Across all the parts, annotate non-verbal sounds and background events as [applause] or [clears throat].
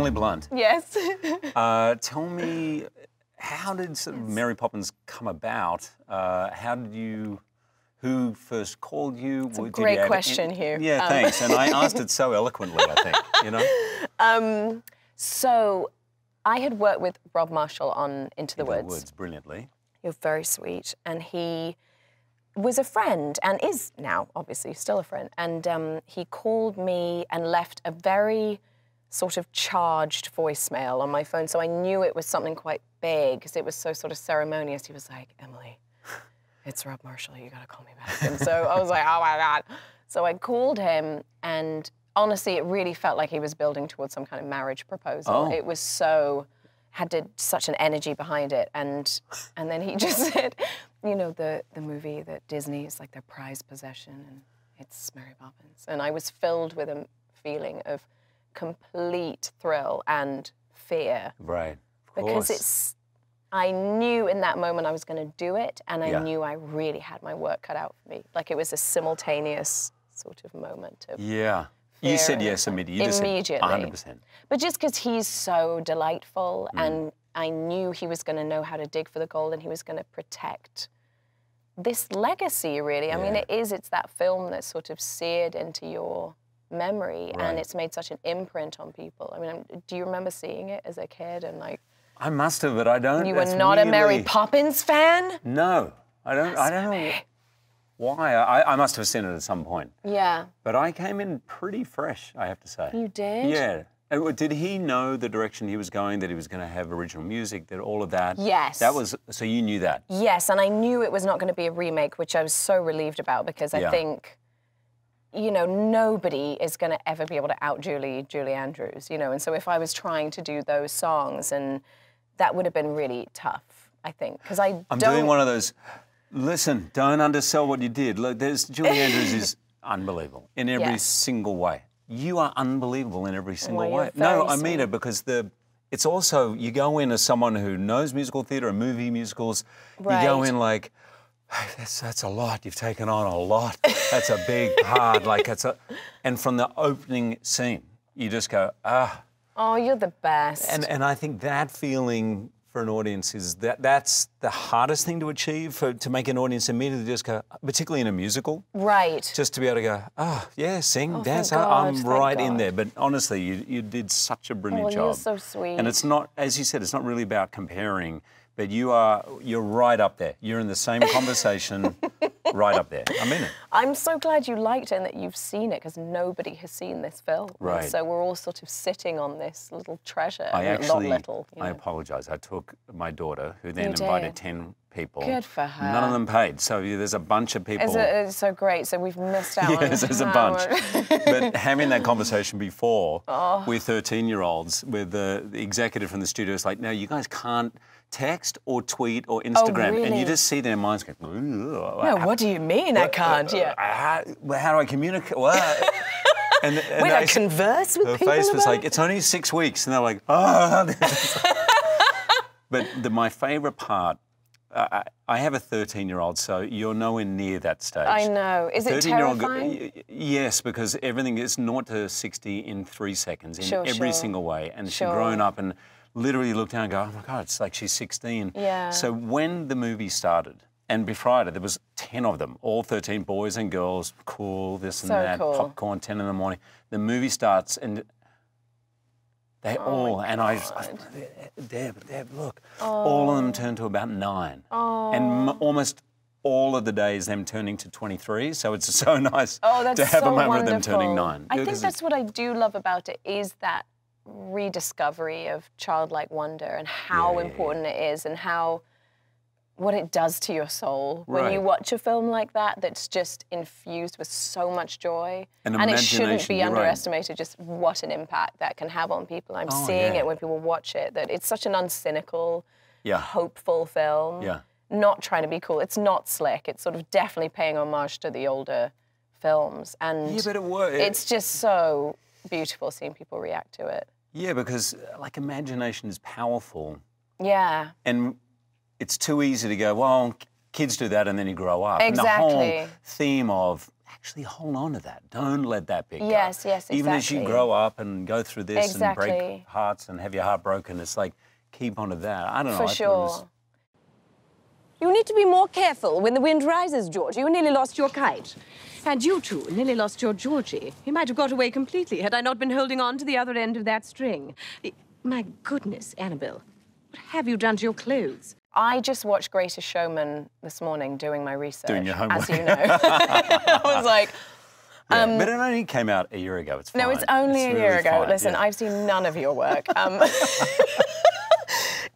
Emily Blunt. Yes. [laughs] Uh, tell me, how did sort of Mary Poppins come about? Uh, how did you? Who first called you? It's a great question, Hugh. Yeah, um, thanks. And I asked it so [laughs] eloquently. I think you know. [laughs] Um, so, I had worked with Rob Marshall on Into the Into Woods. the Woods, brilliantly. You're very sweet, and he was a friend and is now obviously still a friend. And um, he called me and left a very sort of charged voicemail on my phone, so I knew it was something quite big because it was so sort of ceremonious. He was like, Emily, it's Rob Marshall. You got to call me back. And so I was like, oh my god. So I called him, and honestly, it really felt like he was building towards some kind of marriage proposal. Oh. It was so had to, such an energy behind it, and and then he [laughs] just said, you know, the the movie that Disney is like their prized possession, and it's Mary Poppins, and I was filled with a feeling of complete thrill and fear Right. Because it's I knew in that moment I was going to do it, and I Yeah. knew I really had my work cut out for me. Like it was a simultaneous sort of moment of. Yeah. You said yes immediately. You just Immediately. said 100%. But just because he's so delightful, Mm. and I knew he was going to know how to dig for the gold, and he was going to protect this legacy. Really, I mean, it is. It's that film that's sort of seared into your memory, Right. and it's made such an imprint on people. I mean, do you remember seeing it as a kid and like? I must have, but I don't. You were that's not a Mary Poppins fan? No, I don't. I don't know why. I, I must have seen it at some point. Yeah. But I came in pretty fresh, I have to say. You did? Yeah. And Did he know the direction he was going? That he was going to have original music? That all of that? Yes. That was so you knew that. Yes, and I knew it was not going to be a remake, which I was so relieved about because I Yeah. think, you know, nobody is going to ever be able to out Julie Julie Andrews, you know. And so if I was trying to do those songs, and that would have been really tough, I think, because I I'm don't. doing one of those. Listen, don't undersell what you did. Look, there's Julie Andrews is [laughs] unbelievable in every single way. You are unbelievable in every single you're way. No, I mean it because the. It's also you go in as someone who knows musical theatre and movie musicals. You go in like, "Hey, that's that's a lot. You've taken on a lot. That's a big part. Like it's a, and from the opening scene, you just go ah. Oh, you're the best. And and I think that feeling for an audience is that that's the hardest thing to achieve for to make an audience immediately just go, particularly in a musical, right. just to be able to go, oh yeah, sing, thank dance. God, I'm right in there. But honestly, you you did such a brilliant Oh, job. you're so sweet. And it's not, as you said, it's not really about comparing. But you are, you're right up there. You're in the same conversation, [laughs] right up there. I mean it. I'm so glad you liked it and that you've seen it because nobody has seen this film. Right. So we're all sort of sitting on this little treasure. I mean, actually, not little. you I apologise. I took my daughter, who then You invited did. 10 people. Good for her. None of them paid. So there's a bunch of people. It, it's so great. So we've missed out [laughs] on Yes, there's a bunch. [laughs] but having that conversation before Oh. with 13 year olds, with the, the executive from the studio, is like, no, you guys can't text or tweet or Instagram. And you Oh, just see their minds go, no, what do you mean I can't? Yeah. how, how do I communicate? What? [laughs] and, and Wait, I they- converse with her people face was like, it? it's only six weeks. And they're like, oh. [laughs] but the, my favorite part, uh, I, I have a 13 year old, so you're nowhere near that stage. I know. Is it 13-year-old terrifying? yes, because everything is 0 to 60 in three seconds in Sure, every sure. single way. And she's grown up and literally look down and go, oh my God, it's like she's 16. Yeah. So when the movie started, and before it, there was 10 of them, all 13 boys and girls, cool, this and So that, cool. popcorn, 10 in the morning. The movie starts and they Oh all, and I, just, Deb, Deb, look, all of them oh. turned to about nine. Oh. And m- oh. almost all of the days them turning to 23. So it's so [laughs] nice Oh, to have so a moment wonderful. of them turning nine. I think that's what I do love about it is that rediscovery of childlike wonder and how Yeah, important it is and how what it does to your soul when you watch a film like that that's just infused with so much joy And it shouldn't be you're right. underestimated just what an impact that can have on people i'm Oh, seeing yeah. it when people watch it that it's such an uncynical Yeah. hopeful film Yeah. not trying to be cool it's not slick it's sort of definitely paying homage to the older films and Yeah, but it works. it's just so beautiful seeing people react to it Yeah, because uh, like imagination is powerful. yeah And it's too easy to go, well, kids do that and then you grow up. And the whole Exactly. theme of actually hold on to that. Don't let that bit Yes, yes, Even as you grow up and go through this and break hearts and have your heart broken, it's like keep on to that. I don't know. For I thought it sure. was- You need to be more careful when the wind rises, George. You nearly lost your kite. And you too nearly lost your Georgie. He might have got away completely had I not been holding on to the other end of that string. My goodness, Annabelle, what have you done to your clothes? I just watched Greatest Showman this morning doing my research. Doing your homework. As you know. [laughs] I was like, Yeah, but it only came out a year ago. It's fine. Um, no, it's only a really year ago. fine, Listen, yeah. I've seen none of your work. Um, [laughs]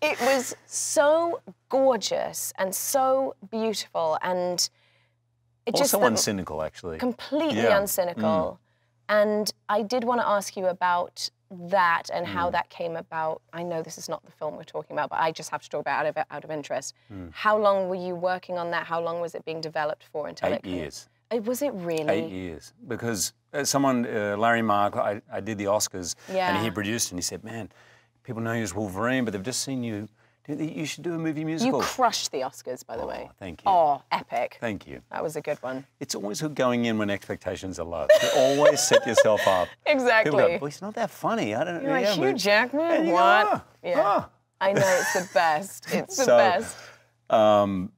it was so gorgeous and so beautiful and it just uncynical, actually. completely Yeah. Mm. uncynical. And I did want to ask you about that and Mm. how that came about. I know this is not the film we're talking about, but I just have to talk about it out of, out of interest. Mm. How long were you working on that? How long was it being developed for until Eight it came- years. Uh, Was it really? Eight years. Because uh, someone, uh, Larry Mark, I, I did the Oscars, yeah. and he produced, and he said, "Man, people know you as Wolverine, but they've just seen you. Do the- You should do a movie musical? You crushed the Oscars, by the way. thank you. Oh, epic. Thank you. That was a good one. It's always going in when expectations are low. You always set yourself up. [laughs] Exactly. People go, well, it's not that funny. I don't You're like, yeah, Hugh Jackman? Go, what? "Ah, yeah. ah." I know, it's the best. [laughs] It's the So- best. um,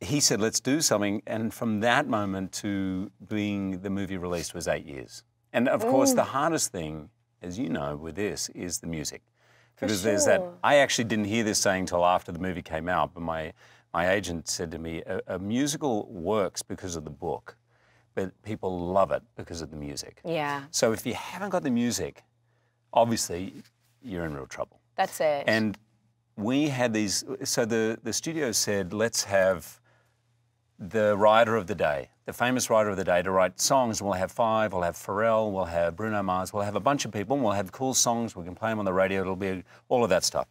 he said, let's do something. And from that moment to being the movie released was eight years. And of course, the hardest thing, as you know, with this is the music. Because there's that. I actually didn't hear this saying till after the movie came out, but my, my agent said to me, a, a musical works because of the book, but people love it because of the music. Yeah, So if you haven't got the music, obviously you're in real trouble. that's it. And we had these, so the, the studio said, let's have the writer of the day, the famous writer of the day, to write songs. We'll have five, we'll have Pharrell, we'll have Bruno Mars, we'll have a bunch of people, and we'll have cool songs, we can play them on the radio, it'll be all of that stuff.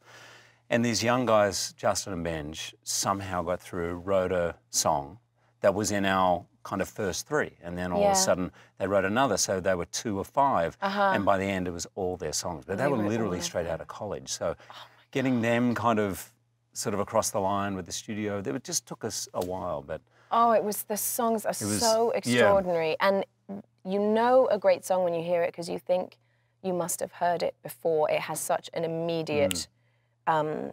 And these young guys, Justin and Benj, somehow got through, wrote a song that was in our kind of first three. And then all of a sudden they wrote another, so they were two or 5 And by the end, it was all their songs. But they, were literally straight out of college. So getting them kind of sort of across the line with the studio, it just took us a while. But Oh, it was the songs are was- so yeah. extraordinary, and you know a great song when you hear it because you think you must have heard it before. It has such an immediate Mm. um,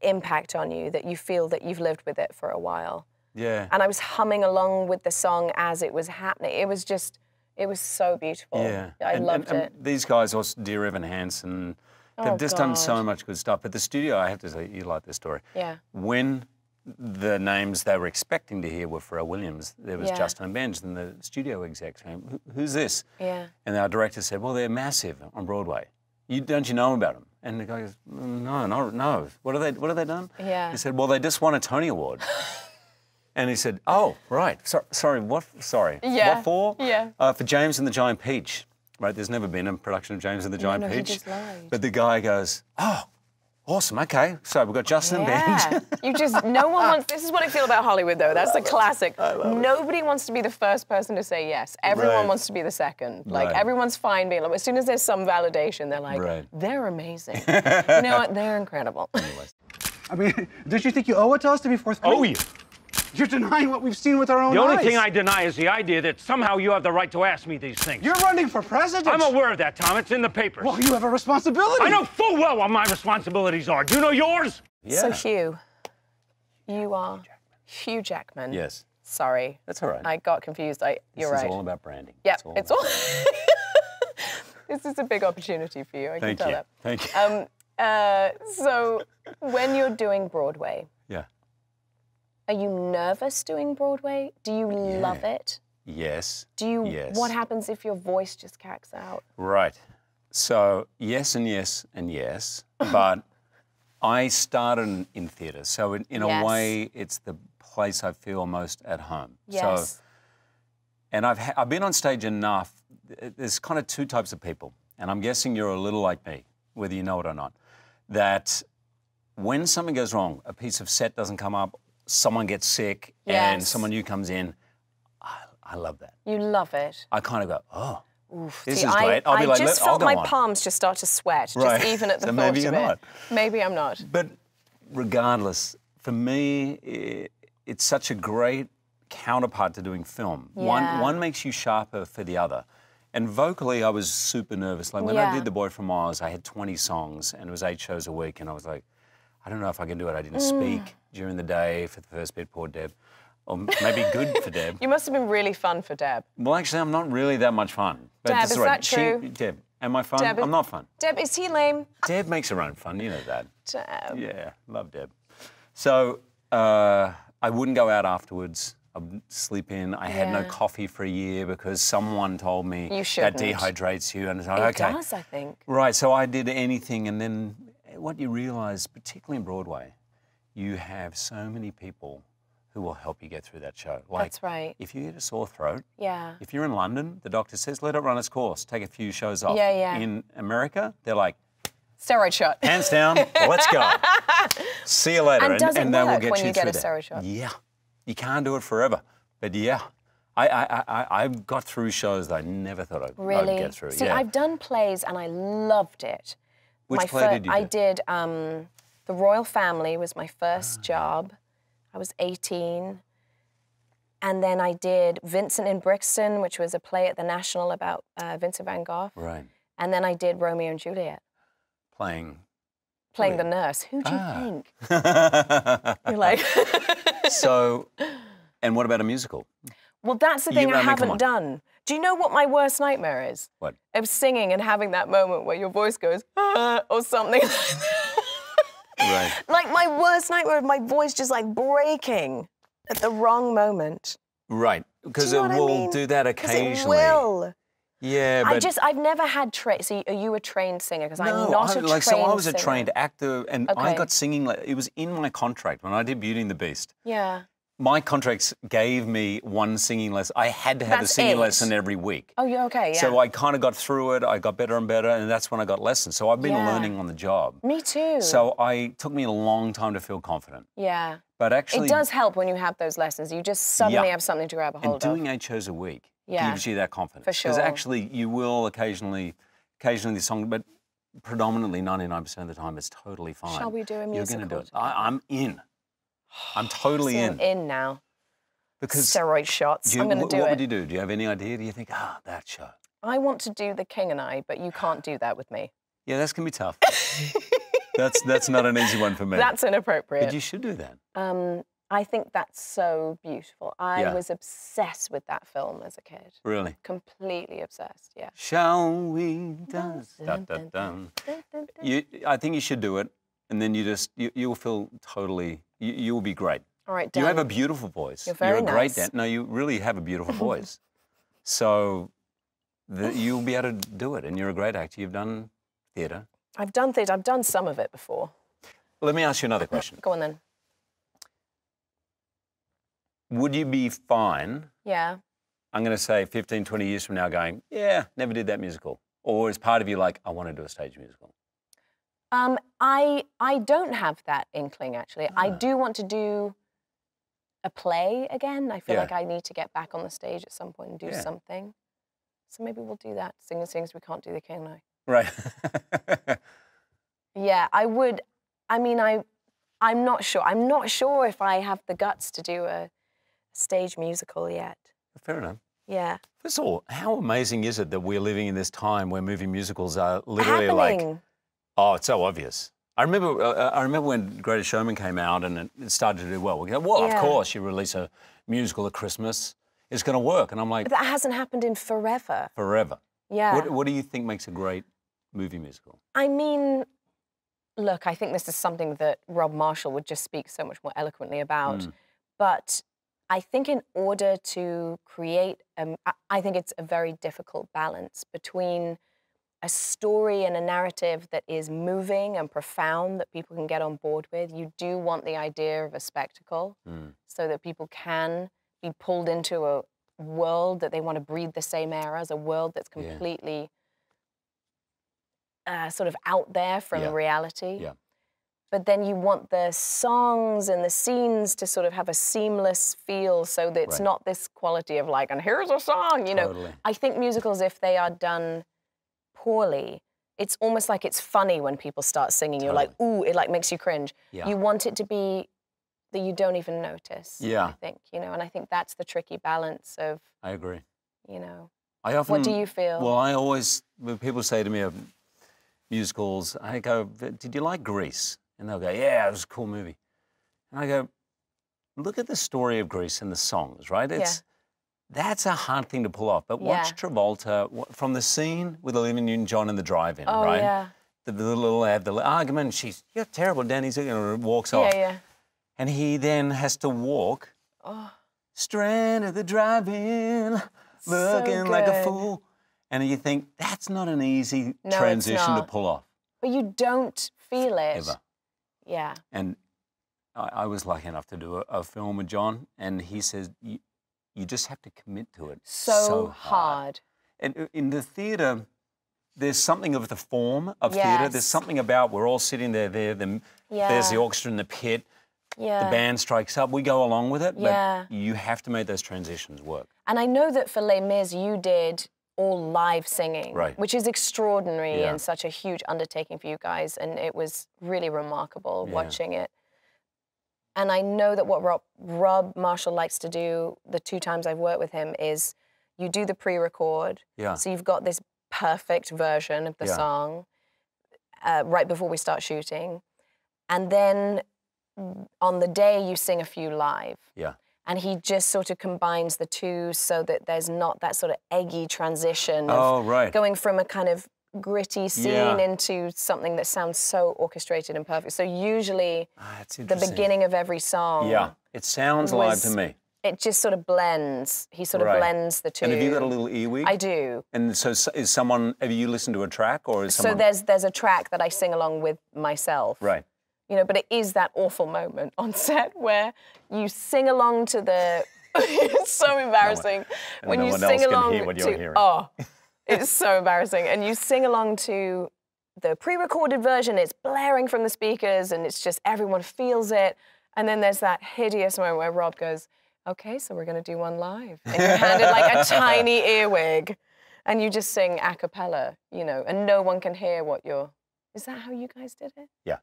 impact on you that you feel that you've lived with it for a while. yeah. And I was humming along with the song as it was happening. It was just, it was so beautiful. Yeah, I and, loved and, and it. these guys, also dear Evan Hansen, they've Oh, just done so much good stuff. But the studio, I have to say, you like this story. Yeah. When the names they were expecting to hear were Pharrell Williams, there was Yeah. Justin and Benj, and the studio execs came, "Who- "Who's this?" Yeah. And our director said, "Well, they're massive on Broadway. You don't you know about them?" And the guy goes, "Mm, "No, no, no. What are they? What have they done?" Yeah. He said, "Well, they just won a Tony Award." [laughs] And he said, "Oh, right. So, sorry. What? Sorry. Yeah, What for? yeah. Uh, for James and the Giant Peach. Right. There's never been a production of James and the Giant no, he Peach. But the guy goes, "Oh, awesome. Okay. So we've got Justin and Yeah, Benj. you [laughs] just no one wants. This is what I feel about Hollywood, though. That's the classic. Nobody wants to be the first person to say yes. Everyone Right. wants to be the second. Like Right. everyone's fine being. Like, as soon as there's some validation, they're like, Right. they're amazing. [laughs] you know what? They're incredible. I mean, [laughs] don't you think you owe it to us to be forthcoming? Oh, you. You're denying what we've seen with our own eyes. The only eyes. thing I deny is the idea that somehow you have the right to ask me these things. You're running for president. I'm aware of that, Tom. It's in the papers. Well, you have a responsibility. I know full well what my responsibilities are. Do you know yours? yeah. So Hugh, you are Hugh Jackman. Yes. Sorry, That's all right. I got confused. I, you're this right. is all about branding. yeah, all it's about- all. [laughs] this is a big opportunity for you. I Thank can tell you. that. Thank you. Um, uh, so, when you're doing Broadway, yeah. Are you nervous doing Broadway? Do you love it? Yes. Do you? Yes. What happens if your voice just cracks out? Right. So yes and yes and yes, [laughs] but I started in, theatre, so in, in Yes. a way, it's the place I feel most at home. Yes. So, and I've ha- I've been on stage enough. There's kind of two types of people, and I'm guessing you're a little like me, whether you know it or not. That when something goes wrong, a piece of set doesn't come up, someone gets sick, and someone new comes in. I, I love that. you love it. I kind of go, oh, this See, is I, great. I'll I be like, just "Let- I'll felt my on." palms just start to sweat, Right. just even at the So thought maybe of you're it. not. Maybe I'm not. But regardless, for me, i it's such a great counterpart to doing film. Yeah. One one makes you sharper for the other. And vocally, I was super nervous. Like when I did The Boy from Oz, I had 20 songs and it was eight shows a week, and I was like, I don't know if I can do it. I didn't Mm. speak during the day for the first bit. Poor Deb, or maybe good for [laughs] Deb. You must have been really fun for Deb. Well, actually, I'm not really that much fun. But Deb, is right. that She- true? Deb, am I fun? Deb, I'm not fun. Deb, is he lame? Deb makes her own fun. You know that. Deb. Yeah, love Deb. So uh, I wouldn't go out afterwards. I'd sleep in. I had no coffee for a year because someone told me You that dehydrates you. And it's like, It okay. does, I think. Right, so I did anything, and then what you realise, particularly in Broadway, you have so many people who will help you get through that show. Like, That's right. If you get a sore throat, Yeah. if you're in London, the doctor says let it run its course, take a few shows off. Yeah, yeah. In America, they're like, Steroid shot. hands down, let's go. [laughs] See you later. And does it they will get when you get through a that. shot? Yeah, you can't do it forever, but yeah. I, I, I, I got through shows that I never thought I'd, Really? I'd get through. See, yeah. I've done plays and I loved it. Which my play did you I do? did um, The Royal Family was my first Ah. job. I was 18. And then I did Vincent in Brixton, which was a play at the National about uh, Vincent van Gogh. Right. And then I did Romeo and Juliet, Playing. playing the nurse. Who do you Ah. think? [laughs] You're like, [laughs] so, and what about a musical? well, that's the You- thing I, I haven't on. done. Do you know what my worst nightmare is? What? Of singing and having that moment where your voice goes, "Ah," [laughs] or something like [laughs] Like my worst nightmare of my voice just like breaking at the wrong moment. Right. Because it what I will mean? do that occasionally. it will. Yeah, but I just, I've never had tra- So, are you a trained singer? Because no, I'm not I, a like trained so I was a singer. trained actor, and I got singing. le- It was in my contract when I did Beauty and the Beast. Yeah. My contracts gave me one singing lesson. I had to have That's a singing it. lesson every week. Oh, you're okay. Yeah. So I kind of got through it. I got better and better, and that's when I got lessons. So I've been Yeah. learning on the job. Me too. So I it took me a long time to feel confident. yeah. But actually, It does help when you have those lessons. You just suddenly Yeah. have something to grab a hold and hold doing of. eight shows a week Yeah. gives you that confidence. For sure. Because actually, you will occasionally, occasionally the song, but predominantly 99% of the time, it's totally fine. Shall we do a musical? You're going to do it. I, I'm in. I'm totally So in. I'm in now. Because Steroid shots. you, I'm going to do what it. would you do? Do you have any idea? Do you think, ah, that show? I want to do The King and I, but you can't do that with me. Yeah, that's going to be tough. [laughs] that's, that's not an easy one for me. That's inappropriate. but you should do that. Um, I think that's so beautiful. I Yeah. was obsessed with that film as a kid. Really. Completely obsessed, yeah. Shall we dance? Dun, dun, dun. You, I think you should do it, and then you just you, you'll feel totally. You, you will be great. All right, You have a beautiful voice. You're very You're a great nice. dan- No, you really have a beautiful [laughs] voice. So the, you'll be able to do it, and you're a great actor. You've done theatre. I've done theatre. I've done some of it before. Let me ask you another question. Go on then. Would you be fine? Yeah. I'm going to say 15, 20 years from now, going, yeah, never did that musical, or is part of you like, I want to do a stage musical? Um, I I don't have that inkling actually. I Ah. do want to do a play again. I feel Yeah. like I need to get back on the stage at some point and do Yeah. something. So maybe we'll do that. Sing and sings we can't do the king and I. Right. [laughs] Yeah, I would. I mean, I I'm not sure. I'm not sure if I have the guts to do a stage musical yet. Fair enough. Yeah. First of all, how amazing is it that we're living in this time where movie musicals are literally like, Happening. Oh, it's so obvious. I remember, uh, I remember when Greatest Showman came out and it- started to do well. We go, well, Yeah. of course, you release a musical at Christmas, it's going to work. And I'm like, But that hasn't happened in forever. forever. Yeah. What, what do you think makes a great movie musical? I mean, look, I think this is something that Rob Marshall would just speak so much more eloquently about. Mm. But I think in order to create, um, I think it's a very difficult balance between a story and a narrative that is moving and profound that people can get on board with. You do want the idea of a spectacle Mm. so that people can be pulled into a world that they want to breathe the same air as, a world that's Yeah. completely uh, sort of out there from Yeah. reality. Yeah. But then you want the songs and the scenes to sort of have a seamless feel so that it's Right. not this quality of like, and here's a song, you know. Totally. I think musicals, if they are done poorly, it's almost like it's funny when people start singing. You're like, ooh, it like makes you cringe. Yeah. You want it to be that you don't even notice. Yeah. I think you know, and I think that's the tricky balance of I agree. you know. I often. What do you feel? Well, I always when people say to me of musicals, I go, "Did you like Grease?" And they'll go, "Yeah, it was a cool movie." And I go, "Look at the story of Grease and the songs, right? It's that's a hard thing to pull off. But watch Yeah. Travolta from the scene with Olivia Newton-John in the drive-in, Oh right? yeah. The, the little have the argument. She's you're terrible, Danny's you know, walks Yeah, off, yeah. yeah. and he then has to walk Oh, strand of the drive-in, looking like a fool. And you think that's not an easy it's transition to pull off but you don't feel it. ever. Yeah. And I, I was lucky enough to do a, a film with John, and he says you, just have to commit to it So, hard. And uh, in the theatre, there's something of the form of theatre. There's something about we're all sitting there. There, the, there's the orchestra in the pit. Yeah. The band strikes up. We go along with it, Yeah. but you have to make those transitions work. And I know that for Les Mis, you did all live singing, Right. which is extraordinary Yeah. and such a huge undertaking for you guys. And it was really remarkable Yeah. watching it. And I know that what Rob, Rob Marshall likes to do the two times I've worked with him is you do the pre record. Yeah. So you've got this perfect version of the Yeah. song uh, right before we start shooting. And then on the day, you sing a few live Yeah. and he just sort of combines the two so that there's not that sort of eggy transition of Oh, right. going from a kind of gritty scene Yeah. into something that sounds so orchestrated and perfect. So usually Ah, the beginning of every song, Yeah, it sounds live to me. it just sort of blends. He sort of Right. blends the two. And have you got a little earwig? I do. And so is someone, have you listened to a track or is someone? So there's there's a track that I sing along with myself. Right. you know, but it is that awful moment on [laughs] set where you sing along to the. [laughs] it's so embarrassing when no you one sing along hear what to. hearing. Oh, [laughs] it's so embarrassing, and you sing along to the pre-recorded version. It's blaring from the speakers, and it's just everyone feels it. And then there's that hideous moment where Rob goes, "Okay, so we're going to do one live," and you're handed like a [laughs] tiny earwig, and you just sing a cappella, you know, and no one can hear what you're. Is that how you guys did it? Yeah.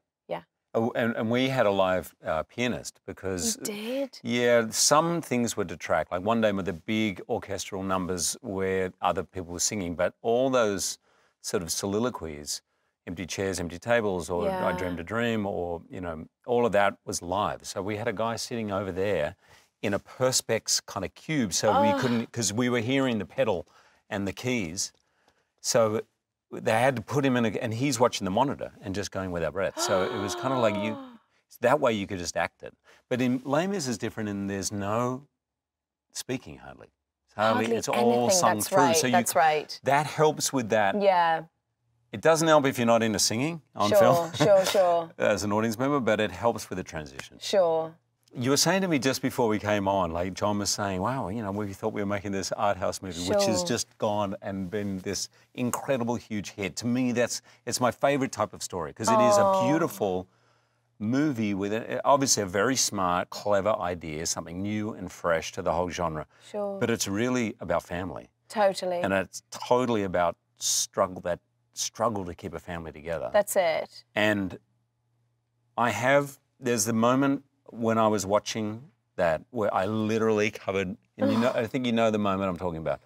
Yeah. Oh, and, and we had a live uh, pianist You because did. Yeah, some things were detract. Like one day with the big orchestral numbers where other people were singing, but all those sort of soliloquies, empty chairs, empty tables, or I dreamed a dream, or you know, all of that was live. So we had a guy sitting over there in a perspex kind of cube, so Ah. we couldn't because we were hearing the pedal and the keys. So they had to put him in, a, and he's watching the monitor and just going with our breath. So it was kind of like you. [gasps] That way you could just act it. But in Les Mis is different, and there's no speaking hardly. It's hardly. Hardly it's all sung that's through. right, So you, that's right. That helps with that. Yeah, It doesn't help if you're not into singing on sure, film sure, [laughs] sure, as an audience member, but it helps with the transition. sure. You were saying to me just before we came on, like John was saying, wow, you know, we thought we were making this art house movie, which has just gone and been this incredible, huge hit. To me, that's it's my favorite type of story because it is a Oh. beautiful movie with a, obviously a very smart, clever idea, something new and fresh to the whole genre. Sure. But it's really about family, Totally. and it's totally about struggle that struggle to keep a family together. That's it. And I have, there's the moment when I was watching that where I literally covered, and you know, [sighs] I think you know the moment I'm talking about,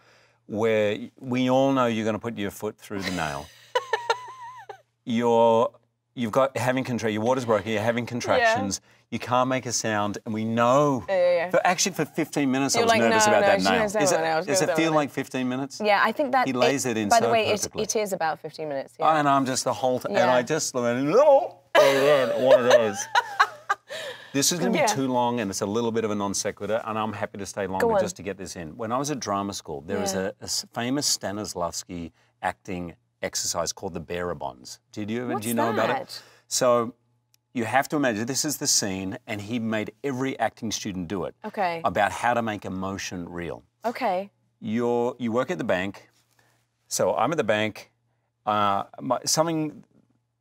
where we all know you're going to put your foot through the nail. [laughs] you're, you've got having contra- your water's broken, you're having contractions, you can't make a sound, and we know. Yeah, yeah, yeah. But actually, for 15 minutes, You're I was like, nervous no, about no, that nail. Is it, does it feel like 15 minutes? Yeah, I think that He lays it in By the way, it's, it is about 15 minutes. Yeah. And I'm just the whole time, and I just went, no, one of those. This is going to be Yeah. too long, and it's a little bit of a non sequitur, and I'm happy to stay longer just to get this in. When I was at drama school, there was Yeah. a, a s- famous Stanislavski acting exercise called the bearer bonds. Did you ever? Do you know about it? So you have to imagine this is the scene, and he made every acting student do it Okay. about how to make emotion real Okay. you're you work at the bank. So I'm at the bank. Uh, my, something.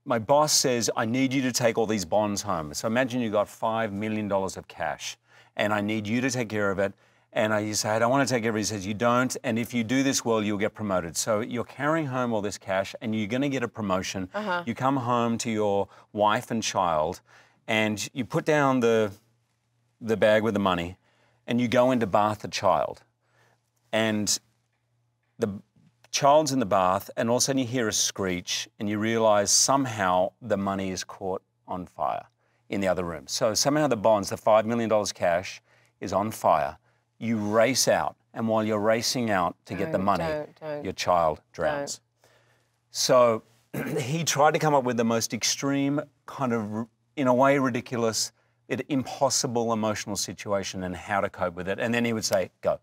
My boss says I need you to take all these bonds home. So imagine you got five million dollars of cash, and I need you to take care of it. And I you say I don't want to take care of it. He says you don't, and if you do this well, you'll get promoted. So you're carrying home all this cash, and you're going to get a promotion. Uh-huh. You come home to your wife and child, and you put down the the bag with the money, and you go in to bath the child, and the child's in the bath, and all of a sudden you hear a screech, and you realise somehow the money is caught on fire in the other room. So somehow the bonds, the five million dollars cash, is on fire. You race out, and while you're racing out to get the money, don't, don't. your child drowns. So [clears throat] he tried to come up with the most extreme, kind of, in a way, ridiculous, impossible emotional situation and how to cope with it. And then he would say, go.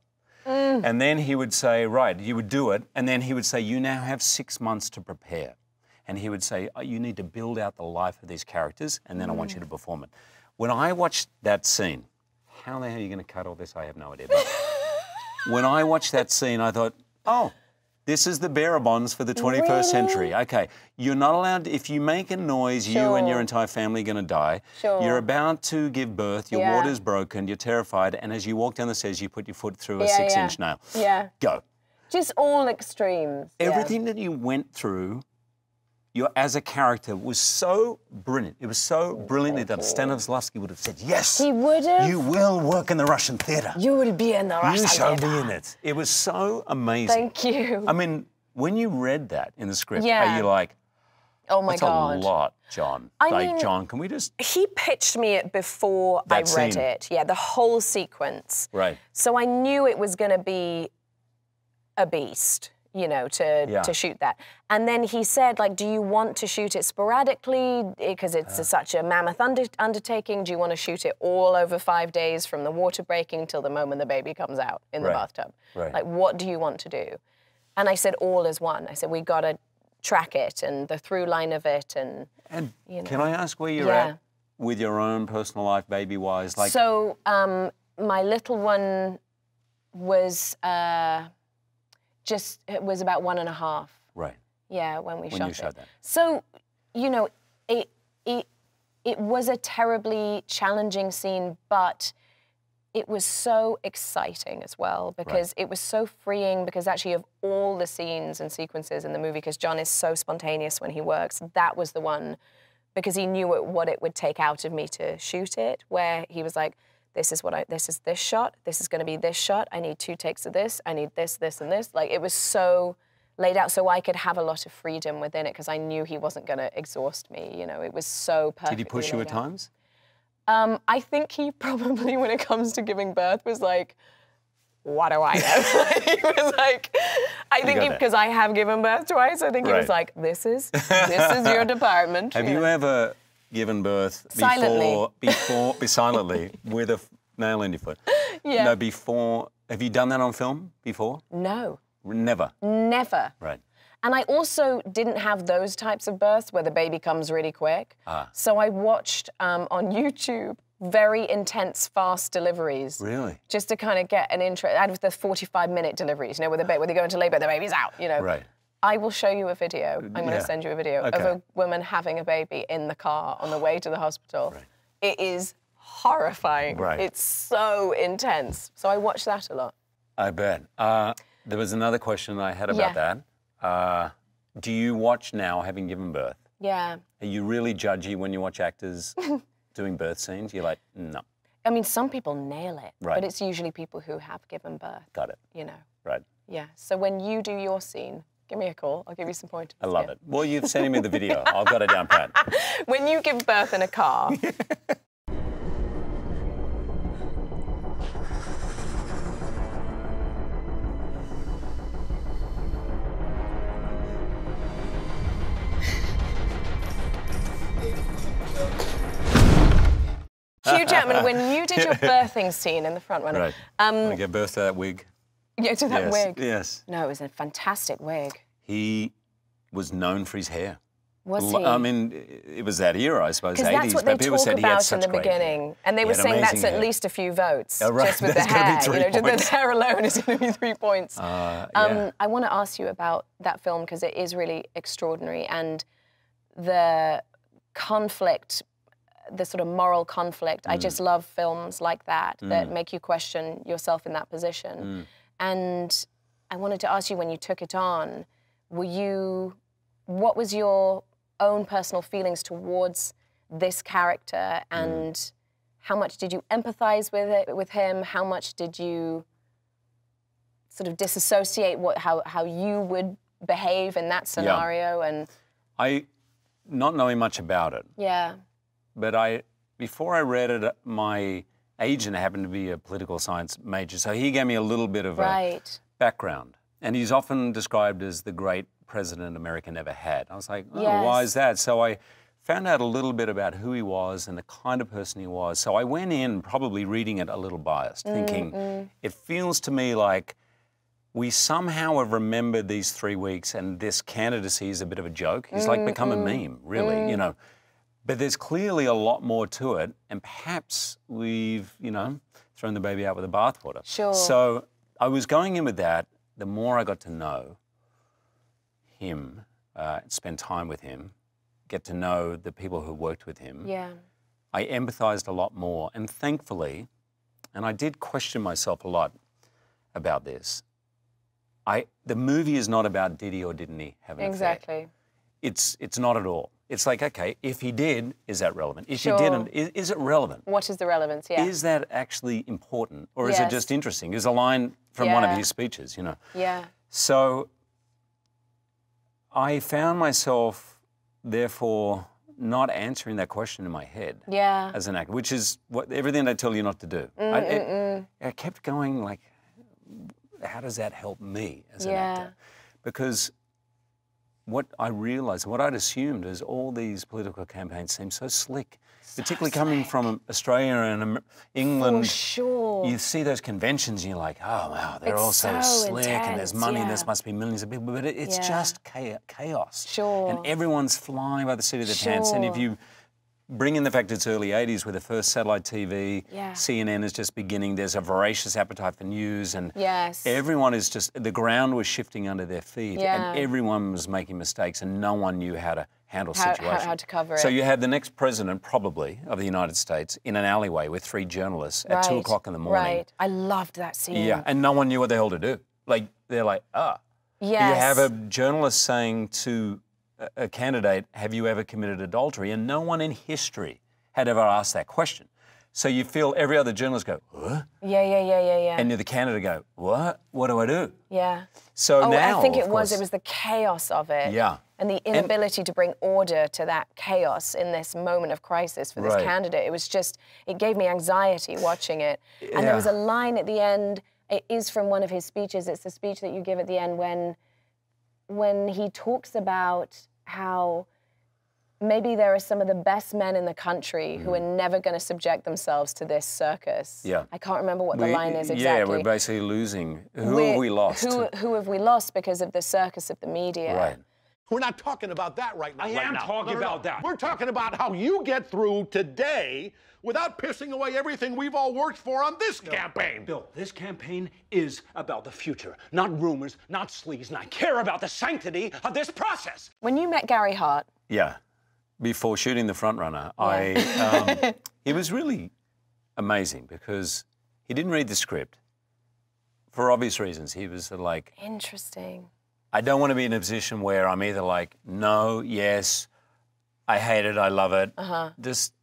Mm. And then he would say, right, you would do it. And then he would say, you now have six months to prepare. And he would say, oh, you need to build out the life of these characters, and then I want you mm. to perform it. When I watched that scene, how the hell are you going to cut all this? I have no idea. But [laughs] when I watched that scene, I thought, oh, this is the bearer bonds for the 21st century. Okay, you're not allowed, if you make a noise, you and your entire family are going to die. Sure. You're about to give birth, your Yeah. water's broken, you're terrified, and as you walk down the stairs, you put your foot through a Yeah, six yeah. inch nail. Yeah. Go. Just all extremes. Everything that you went through, you as a character was so brilliant. It was so brilliantly done. Stanislavski would have said, Yes, He would have. you will work in the Russian theatre. You will be in the You Russian shall be in it. It was so amazing. Thank you. I mean, when you read that in the script, Yeah. are you like, oh my that's God. a lot, John? I like, mean- John, can we just He pitched me it before I read scene. it. Yeah, the whole sequence. right? So I knew it was going to be a beast, you know, to Yeah. to shoot that. And then he said, like, do you want to shoot it sporadically because it's Uh. a, such a mammoth under, undertaking? Do you want to shoot it all over five days from the water breaking till the moment the baby comes out in the Right. bathtub? Right. Like, what do you want to do? And I said, all is one. I said, we got to track it and the through line of it and. And You can. I ask where you're Yeah. at with your own personal life, baby wise? Like, so um, my little one was uh, just it was about one and a half. right. Yeah, when we When shot you it. shot that. So, you know, it it it was a terribly challenging scene, but it was so exciting as well because it was so freeing because actually of all the scenes and sequences in the movie because John is so spontaneous when he works that was the one because he knew it, what it would take out of me to shoot it where he was like this is what I this is this shot this is going to be this shot I need two takes of this I need this this and this like it was so laid out so I could have a lot of freedom within it because I knew he wasn't going to exhaust me you know it was so perfect Did he push you at times? um, I think he [laughs] probably, when it comes to giving birth, was like, "What do I know?" [laughs] he was like, I think because I have given birth twice, I think he was like, "This is [laughs] this is your department." Have you know. ever given birth Silently. before, before, be silently [laughs] with a f- nail in your foot? Yeah. No, before. Have you done that on film before? No, Never. never. Right. And I also didn't have those types of births where the baby comes really quick. Ah. So I watched um, on YouTube very intense, fast deliveries. Really? Just to kind of get an intro. Out of the 45 minute deliveries, you know, where, the ba- where they go into labor, the baby's out, you know. Right. I will show you a video. I'm going to send you a video of a woman having a baby in the car on the way to the hospital. It is horrifying. Right. It's so intense. So I watch that a lot. I bet. Uh, there was another question I had about Yeah. that. Uh, do you watch now, having given birth? Yeah. Are you really judgy when you watch actors [laughs] doing birth scenes? You're like, no, I mean, some people nail it, Right. but it's usually people who have given birth, got it. you know. Right. Yeah. So when you do your scene, give me a call. I'll give you some pointers. I love yeah. it. Well, you've sent me the video. I've got it down [laughs] pat. When you give birth in a car, [laughs] Hugh Jackman, when you did your [laughs] birthing scene in the front runner, Right. um, I gave birth to that wig. [laughs] you to that yes. wig. Yes. No, it was a fantastic wig. He was known for his hair. Was he? I mean, it was that era, I suppose, Because 80s. that's what they people talk said he had about in the great hair. beginning. And they were saying that's amazing at least a few votes. Oh, right. Just with [laughs] That's the hair. three you know, just points. the hair alone is going to be three points. Uh, Um, yeah. I want to ask you about that film because it is really extraordinary and the conflict, the sort of moral conflict. I Mm. just love films like that that make you question yourself in that position. Mm. And I wanted to ask you when you took it on, were you, what was your own personal feelings towards this character Mm. and how much did you empathize with it with him? How much did you sort of disassociate what how how you would behave in that scenario? And I, not knowing much about it, yeah, but I, before I read it, my agent happened to be a political science major, so he gave me a little bit of a right. background. And he's often described as the great president America never had. I was like, oh, why is that? So I found out a little bit about who he was and the kind of person he was. So I went in probably reading it a little biased, mm, thinking, mm. it feels to me like we somehow have remembered these three weeks and this candidacy is a bit of a joke. He's like mm, become a meme, really, you know. But there's clearly a lot more to it, and perhaps we've, you know, thrown the baby out with the bathwater. Sure. So I was going in with that. The more I got to know him, uh, spend time with him, get to know the people who worked with him, Yeah. I empathized a lot more. And thankfully, and I did question myself a lot about this. I, the movie is not about did he or didn't he have an affair Exactly. it's it's not at all. It's like okay, if he did, is that relevant? If Sure. he didn't, is, is it relevant? What is the relevance? Yeah. Is that actually important, or is it just interesting? Is a line from one of his speeches, you know? yeah. So I found myself, therefore, not answering that question in my head Yeah. as an actor, which is what everything they tell you not to do. Mm, I, it- mm, mm. I kept going like, how does that help me as an Yeah. actor? Because what I realized, what I'd assumed is all these political campaigns seem so slick, particularly coming from Australia and England. For sure. You see those conventions and you're like, oh, wow, they're It's all so, so slick and there's intense, money and yeah. there must be millions of people, but it's Yeah. just chaos. Sure. And everyone's flying by the seat of their pants. And if you bring in the fact it's early 80s with the first satellite TV, Yeah. CNN is just beginning, there's a voracious appetite for news, and Yes. everyone is just, the ground was shifting under their feet, Yeah. and everyone was making mistakes, and no one knew how to handle How- how- situations. how to cover it. So you had the next president, probably, of the United States in an alleyway with three journalists at two o'clock in the morning. Right. I loved that scene. Yeah, and no one knew what the hell to do. Like they're like, ah. Yes. You have a journalist saying to a, candidate, "Have you ever committed adultery?" And no one in history had ever asked that question. So you feel every other journalist go, "What?" Yeah, yeah, yeah, yeah, yeah. And the candidate go, "What? What do I do?" yeah. So Oh, now, I think it was. course- It was the chaos of it. Yeah. And the inability to bring order to that chaos in this moment of crisis for this Right. candidate. It was just, it gave me anxiety watching it. And there was a line at the end, it is from one of his speeches. It's the speech that you give at the end when, when he talks about how maybe there are some of the best men in the country who are never going to subject themselves to this circus. Mm. Yeah. I can't remember what the We- line is exactly. Yeah, we're basically losing. Who We're- have we lost? Who, who have we lost because of the circus of the media? Right. We're not talking about that right now. I right am now. talking about that. We're talking about how you get through today without pissing away everything we've all worked for on this campaign. Bill, this campaign is about the future, not rumors, not sleaze, and I care about the sanctity of this process. When you met Gary Hart, Yeah. Before shooting the front runner, I um, [laughs] it was really amazing because he didn't read the script for obvious reasons. He was sort of like, interesting. I don't want to be in a position where I'm either like, no, yes, I hate it, I love it. Uh-huh. Just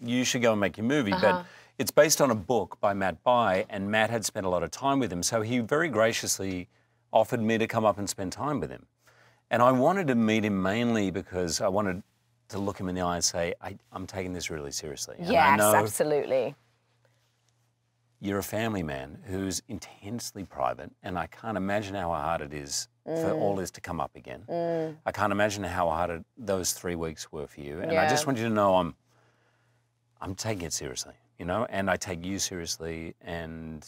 you should go and make your movie. But it's based on a book by Matt Bai, and Matt had spent a lot of time with him, so he very graciously offered me to come up and spend time with him. And I wanted to meet him mainly because I wanted to look him in the eye and say, I, I'm taking this really seriously. And I Yes, know absolutely. you're a family man who's intensely private, and I can't imagine how hard it is for Mm. all this to come up again. I can't imagine how hard it, those three weeks were for you, and I just want you to know I'm, I'm taking it seriously, you know, and I take you seriously, and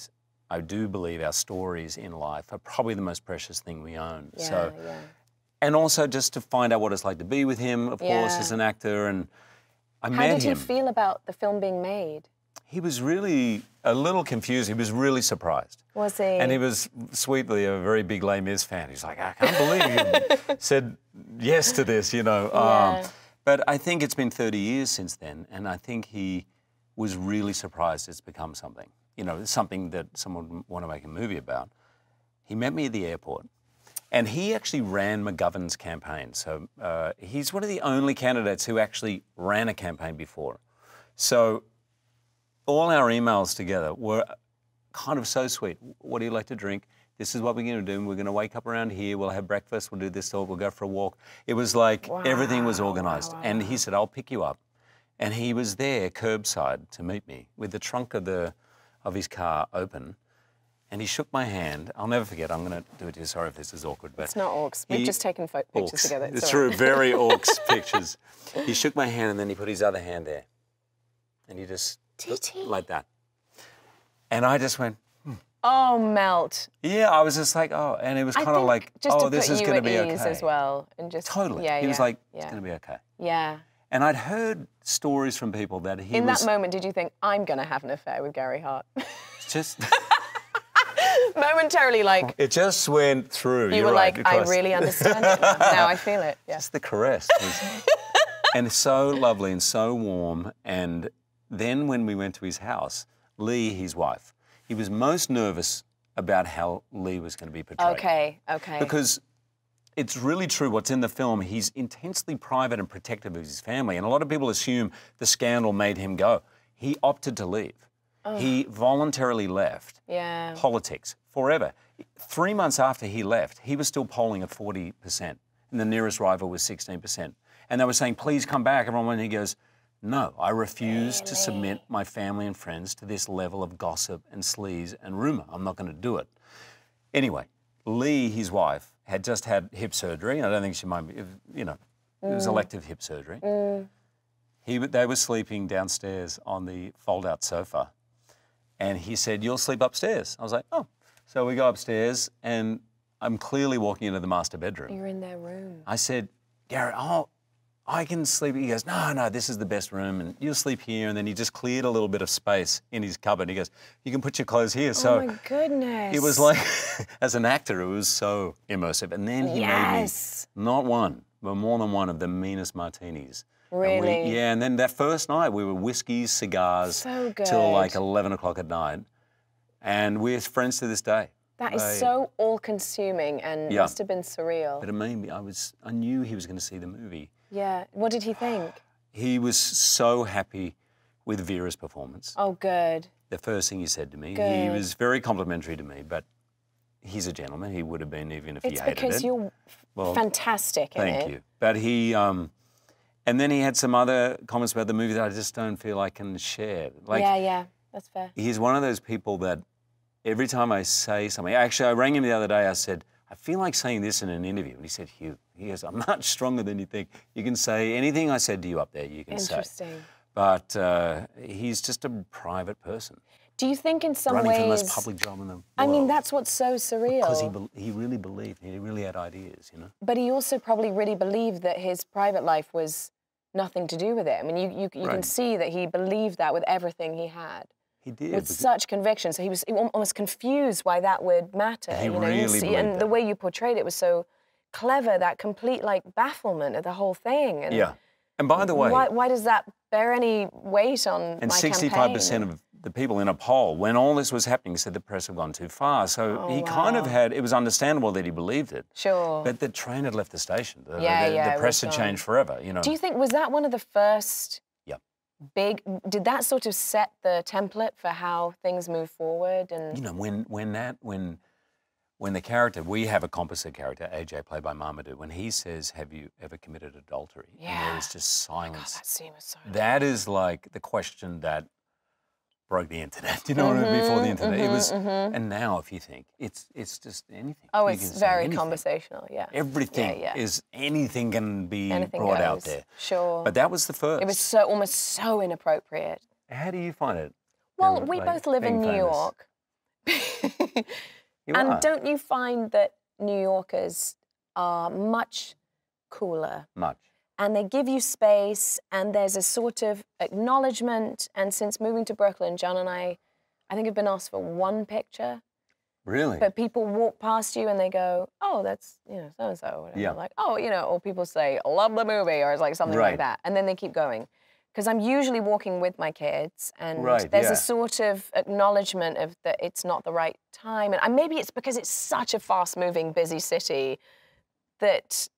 I do believe our stories in life are probably the most precious thing we own. Yeah, so, yeah. and also just to find out what it's like to be with him, of course, as an actor, and I How met did him he feel about the film being made? he was really a little confused. He was really surprised. Was he? And he was sweetly a very big Les Mis fan. He's like, I can't believe you [laughs] said yes to this, you know. Um, yeah. But I think it's been 30 years since then, and I think he was really surprised it's become something, you know, something that someone would want to make a movie about. He met me at the airport. And he actually ran McGovern's campaign. So uh, he's one of the only candidates who actually ran a campaign before. So all our emails together were kind of so sweet. What do you like to drink? This is what we're going to do. We're going to wake up around here. We'll have breakfast. We'll do this. We'll go for a walk. It was like everything was organized. And he said, I'll pick you up. And he was there curbside to meet me with the trunk of, the, of his car open. And he shook my hand. I'll never forget. I'm going to do it to you. Sorry if this is awkward. But It's not orcs. We've he- just taken pictures Orcs. together. It's true, very [laughs] orcs pictures. He shook my hand and then he put his other hand there. And he just like that. And I just went, Oh, melt. yeah, I was just like, oh, and it was kind of like, just oh, to this put is going to be ease okay. as well, and just Totally. Yeah, he was like, yeah. it's going to be okay. Yeah. And I'd heard stories from people that he In was that moment, did you think I'm going to have an affair with Gary Hart? just, [laughs] Momentarily, like it just went through. you You're were right, like, I really understand it now. now I feel it. [laughs] Yeah. Just the caress. was- [laughs] and so lovely and so warm. And then when we went to his house, Lee, his wife, he was most nervous about how Lee was going to be portrayed. Okay. Okay. Because it's really true what's in the film. He's intensely private and protective of his family. And a lot of people assume the scandal made him go. He opted to leave. He voluntarily left yeah. politics forever. Three months after he left, he was still polling at 40%, and the nearest rival was 16%. And they were saying, please come back. Everyone went, and he goes, no, I refuse to submit my family and friends to this level of gossip and sleaze and rumor. I'm not going to do it. Anyway, Lee, his wife, had just had hip surgery. I don't think she might be, you know, it was mm. elective hip surgery. Mm. He, they were sleeping downstairs on the fold out sofa. And he said, You'll sleep upstairs. I was like, Oh. So we go upstairs, and I'm clearly walking into the master bedroom. You're in their room. I said, Garrett, oh, I can sleep. He goes, No, no, this is the best room, and you'll sleep here. And then he just cleared a little bit of space in his cupboard. He goes, You can put your clothes here. Oh so oh my goodness. it was like, [laughs] as an actor, it was so immersive. And then he Yes. made me not one, but more than one of the meanest martinis. And we- Really? yeah, and then that first night we were whiskeys, cigars, So till like 11 o'clock at night. And we're friends to this day. That is They- so all-consuming and Yeah. must have been surreal. But it made me, I was, I knew he was going to see the movie. Yeah. What did he think? He was so happy with Vera's performance. Oh, good. The first thing he said to me, he was very complimentary to me, but he's a gentleman. He would have been even if It's he hated it. It's because you're Well, fantastic in Thank it. you. But he, um, and then he had some other comments about the movie that I just don't feel I can share. Like, yeah, yeah. That's fair. he's one of those people that every time I say something, actually, I rang him the other day. I said, I feel like saying this in an interview. And he said, Hugh, he goes, I'm much [laughs] stronger than you think. You can say anything I said to you up there, you can say. Interesting. But uh, he's just a private person, Do you think in some running ways? for the most public job in the world. I mean, that's what's so surreal. because he, he really believed, he really had ideas, you know. but he also probably really believed that his private life was nothing to do with it. I mean, you, you, you can see that he believed that with everything he had. He did. with such conviction. So he was almost confused why that would matter. He you know, really see, and the way you portrayed it was so clever. That complete like bafflement of the whole thing. And yeah. And by the way, why, why does that bear any weight on And my 65% campaign? of the people in a poll, when all this was happening, said the press had gone too far. So Oh, he kind of had, it was understandable that he believed it. Sure. But the train had left the station. The, Yeah, the, yeah, the press had gone. changed forever, you know. Do you think was that one of the first. Big? Did that sort of set the template for how things move forward? And you know, when, when that, when, when the character, we have a composite character, AJ, played by Mamoudou, when he says, have you ever committed adultery? And Yeah. there is just oh silence. God, that scene was so. That is like the question that broke the internet. [laughs] You know what I mean? Before the Mm-hmm, internet, it was. And now, if you think it's it's just anything. oh, You it's very conversational. Yeah. Everything yeah. is anything can be Anything brought out there. Sure. But that was the first. it was so almost so inappropriate. How do you find it? Well, we like, both live in New famous? York. [laughs] And are. don't you find that New Yorkers are much cooler much. And they give you space and there's a sort of acknowledgement and since moving to Brooklyn, John and I I think have been asked for one picture, Really? but people walk past you and they go, "Oh, that's, you know, so and so." Yeah. Like, "Oh, you know," or people say, "Love the movie," or it's like something Right. like that. And then they keep going. Because I'm usually walking with my kids, and Right, there's yeah. a sort of acknowledgement of that it's not the right time, and maybe it's because it's such a fast-moving, busy city that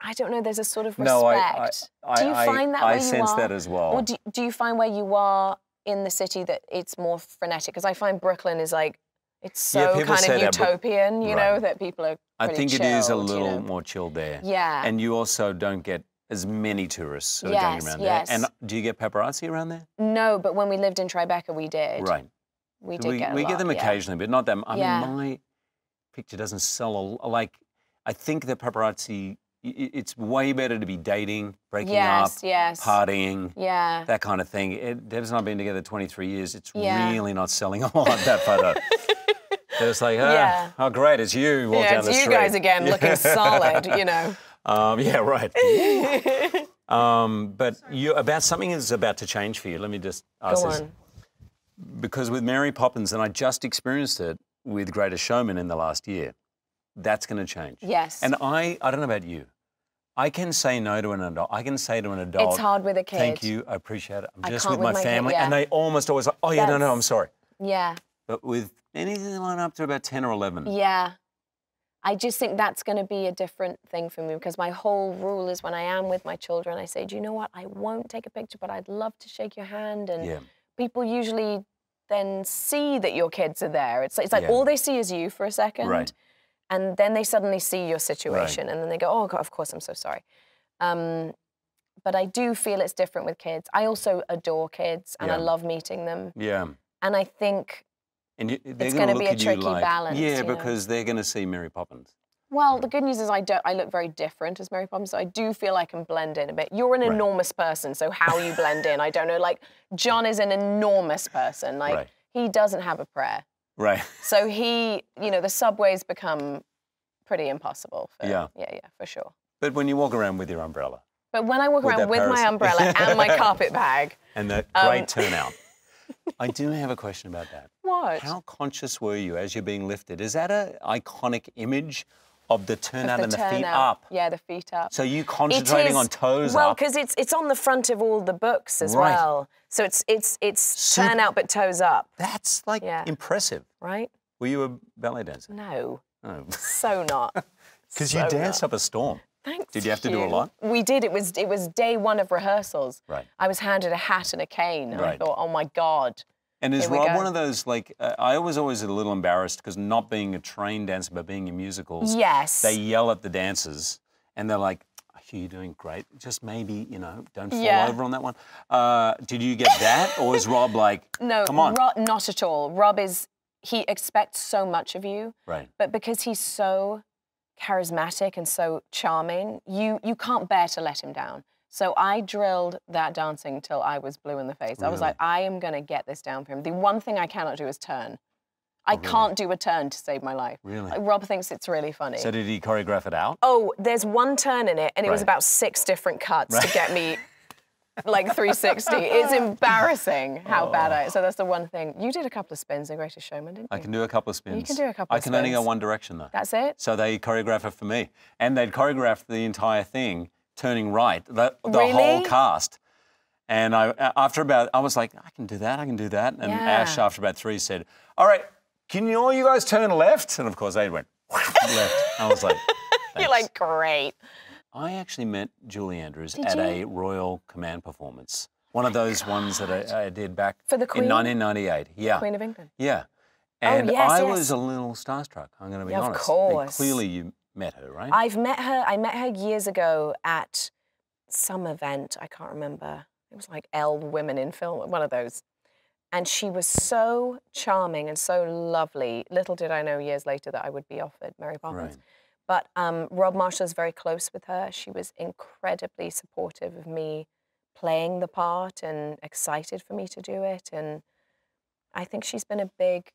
I don't know. There's a sort of respect. No, I- I- do you I- find that I where you sense are? that as well. Or do, do you find where you are in the city that it's more frenetic because I find Brooklyn is like it's so Yeah, kind of that, utopian, you know, Right. that people are. I think it is a chilled, you little know. more chilled there. Yeah. And you also don't get as many tourists of going Yes, around yes. there. And do you get paparazzi around there? No, but when we lived in Tribeca, we did. Right. We did we get we lot, get them yeah. occasionally, but not them. I Yeah. mean, my picture doesn't sell a, like. I think the paparazzi. I- i- It's way better to be dating, breaking Yes, up, yes. partying, Yeah. that kind of thing. It, Deb's and I've been together 23 years. It's Yeah. really not selling [laughs] a lot that photo. [laughs] It's like, ah, Yeah. oh great, it's you. Walk yeah, down it's you guys again, looking [laughs] solid, you know. Um, yeah, right. um, but you about something is about to change for you. Let me just ask Go this. on. Because with Mary Poppins, and I just experienced it with Greatest Showman in the last year, that's going to change. Yes. And I, I don't know about you. I can say no to an adult. I can say to an adult, It's hard with a kid. Thank you, I appreciate it. I'm I just with my my kid, family. yeah. And they almost always like, oh, yeah, no, no, I'm sorry. Yeah. But with anything line up to about 10 or 11, Yeah. I just think that's going to be a different thing for me because my whole rule is when I am with my children, I say, do you know what? I won't take a picture, but I'd love to shake your hand. And yeah, people usually then see that your kids are there. It's, it's like Yeah. all they see is you for a second. Right. And then they suddenly see your situation and then they go, oh, God, of course, I'm so sorry. Um, but I do feel it's different with kids. I also adore kids and I love meeting them. yeah. And I think And you, they're It's going to be a tricky like, balance, yeah, you know. because they're going to see Mary Poppins. Well, the good news is I don't. I look very different as Mary Poppins, so I do feel I can blend in a bit. You're an Right. enormous person, so how you blend in, I don't know. Like John is an enormous person. Like Right. he doesn't have a prayer, Right. [laughs] so he, you know, the subways become pretty impossible. For, Yeah. yeah, yeah, for sure. But when you walk around with your umbrella But when I walk With around with my umbrella [laughs] and my carpet bag, and that Um, great turnout, [laughs] I do have a question about that. what? How conscious were you as you're being lifted? Is that an iconic image of the turnout the and the feet turnout. up? Yeah, the feet up. So you concentrating is- on toes well, because it's it's on the front of all the books as Right. well. So it's it's it's Sup- turn out but toes up, That's like Yeah. impressive. right? Were you a ballet dancer? No, Oh. so not. [laughs] Because So you not. danced up a storm. Thank Did you have to do a lot? We did. It was it was day one of rehearsals. Right. I was handed a hat and a cane, and I thought, oh my god. And is Rob go. one of those like uh, I was always a little embarrassed because not being a trained dancer but being in musicals, Yes. they yell at the dancers and they're like, "I hear you're doing great. Just maybe you know, don't fall Yeah. over on that one." Uh, did you get that, or is Rob like, no, come on, Rob, not at all. Rob is he expects so much of you, right? but because he's so charismatic and so charming, you you can't bear to let him down. So I drilled that dancing till I was blue in the face. I was like, I am going to get this down for him. The one thing I cannot do is turn. I oh, really? can't do a turn to save my life. Really? Like, Rob thinks it's really funny. So did he choreograph it out? Oh, there's one turn in it, and it was about six different cuts to get me like 360. It's [laughs] embarrassing how bad I. Oh. So that's the one thing. You did a couple of spins in Greatest Showman, didn't you? I can do a couple of spins. You can do a couple I can only go one direction though. That's it. So they choreograph it for me, and they'd choreograph the entire thing turning right, the, the whole cast. And I, after about, I was like, I can do that, I can do that. And Yeah. Ash, after about three, said, "All right, can you all you guys turn left?" And of course, they went left. I was like, [laughs] You're like great. I actually met Julie Andrews Did at you? a Royal Command performance. One of oh those ones that I, I did back For the Queen in 1998. Yeah. Queen of England. Yeah. Oh, and yes, I yes. was a little starstruck, I'm going to be Yeah, of honest. And course. clearly you met her, right? I've met her. I met her years ago at some event. I can't remember. It was like L Women in Film, one of those. And she was so charming and so lovely. Little did I know years later that I would be offered Mary Poppins. Right. But um, Rob Marshall is very close with her. She was incredibly supportive of me playing the part and excited for me to do it. And I think she's been a big,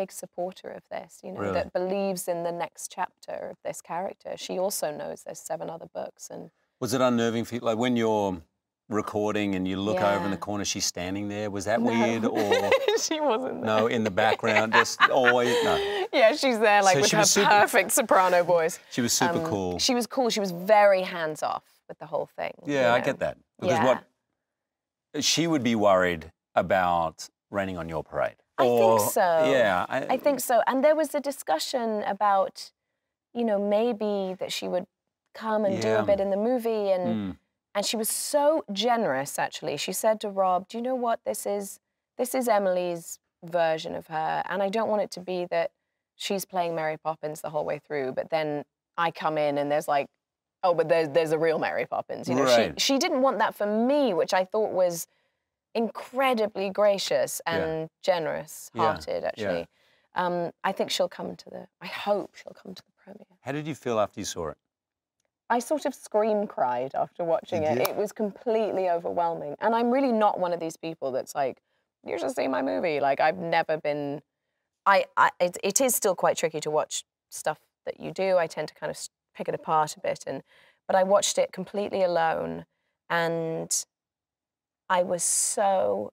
big supporter of this, you know, Really? that believes in the next chapter of this character. She also knows there's seven other books. And Was it unnerving for you? Like when you're recording and you look over in the corner, she's standing there. Was that No. weird or [laughs] she wasn't there. no, in the background, just [laughs] always no? Yeah, she's there like So with her super- perfect soprano voice. She was super Um, cool. She was cool. She was very hands off with the whole thing. you yeah, I get that. Because Yeah. what she would be worried about raining on your parade. I think so. Yeah, I think so. And there was a discussion about, you know, maybe that she would come and do a bit in the movie and Mm. and she was so generous actually. She said to Rob, "Do you know what this is? this is Emily's version of her, and I don't want it to be that she's playing Mary Poppins the whole way through, but then I come in and there's like, oh, but there's there's a real Mary Poppins. You know, Right. she she didn't want that for me, which I thought was incredibly gracious Yeah. and generous hearted, yeah. Actually, um, I think she'll come to the. I hope she'll come to the premiere. How did you feel after you saw it? I sort of scream cried after watching Did it. you? It was completely overwhelming. And I'm really not one of these people that's like, you should see my movie. Like, I've never been. I, I it, it is still quite tricky to watch stuff that you do. I tend to kind of pick it apart a bit. And but I watched it completely alone, and I was so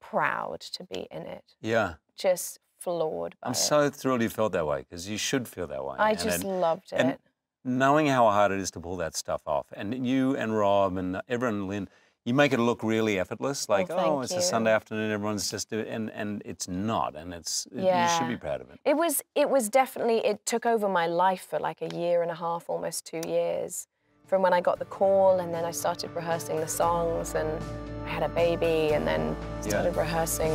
proud to be in it. Yeah. Just floored by I'm it. so thrilled you felt that way because you should feel that way. I And just it- loved it. and knowing how hard it is to pull that stuff off, and you and Rob and everyone, Lin, you make it look really effortless. Oh, like, oh, thank it's a. Sunday afternoon, everyone's just doing, and and it's not, and it's you should be proud of it. It was it was definitely it took over my life for like a year and a half, almost two years. From when I got the call and then I started rehearsing the songs and had a baby and then started rehearsing.